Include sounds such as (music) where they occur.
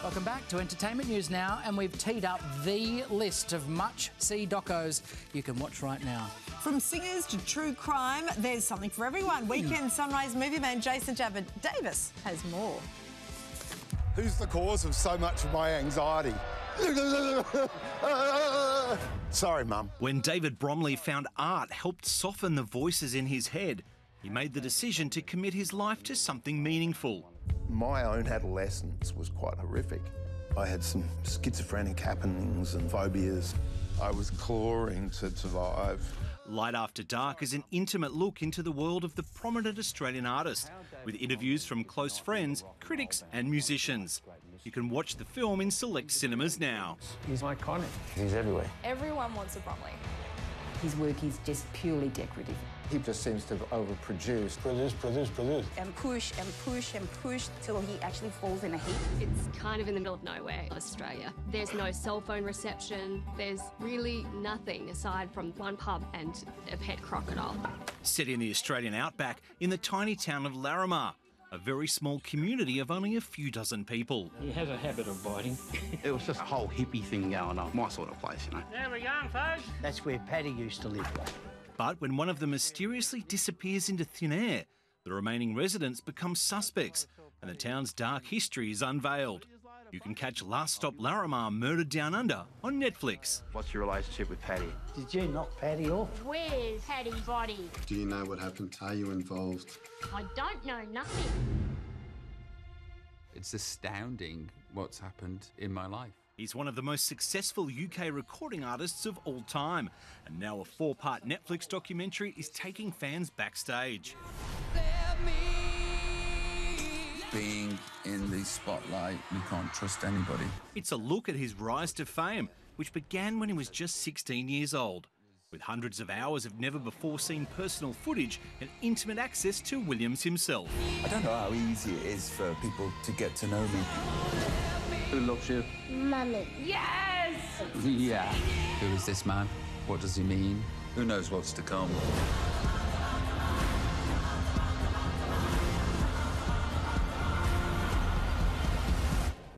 Welcome back to Entertainment News now, and we've teed up the list of much-see docos you can watch right now. From singers to true crime, there's something for everyone. Hmm. Weekend Sunrise movie man Jason Jabba Davis has more. Who's the cause of so much of my anxiety? (laughs) Sorry, Mum. When David Bromley found art helped soften the voices in his head, he made the decision to commit his life to something meaningful. My own adolescence was quite horrific. I had some schizophrenic happenings and phobias. I was clawing to survive. Light After Dark is an intimate look into the world of the prominent Australian artist, with interviews from close friends, critics, and musicians. You can watch the film in select cinemas now. He's iconic. He's everywhere. Everyone wants a Bromley. His work is just purely decorative. He just seems to overproduce. Produce, produce, produce. And push and push and push till he actually falls in a heap. It's kind of in the middle of nowhere, Australia. There's no cell phone reception. There's really nothing aside from one pub and a pet crocodile. Set in the Australian outback in the tiny town of Larrimah, a very small community of only a few dozen people. He has a habit of biting. (laughs) it was just a whole hippie thing going on. My sort of place, you know. There we go, folks. That's where Paddy used to live. But when one of them mysteriously disappears into thin air, the remaining residents become suspects, and the town's dark history is unveiled. You can catch Last Stop Larrimah Murdered Down Under on Netflix. What's your relationship with Paddy? Did you knock Paddy off? Where's Paddy's body? Do you know what happened? Are you involved? I don't know nothing. It's astounding what's happened in my life. He's one of the most successful UK recording artists of all time, and now a four part Netflix documentary is taking fans backstage. Being in the spotlight, we can't trust anybody. It's a look at his rise to fame, which began when he was just 16 years old. With hundreds of hours of never before seen personal footage and intimate access to Williams himself. I don't know how easy it is for people to get to know me. Who loves you? Mummy. Yes! Yeah. Who is this man? What does he mean? Who knows what's to come?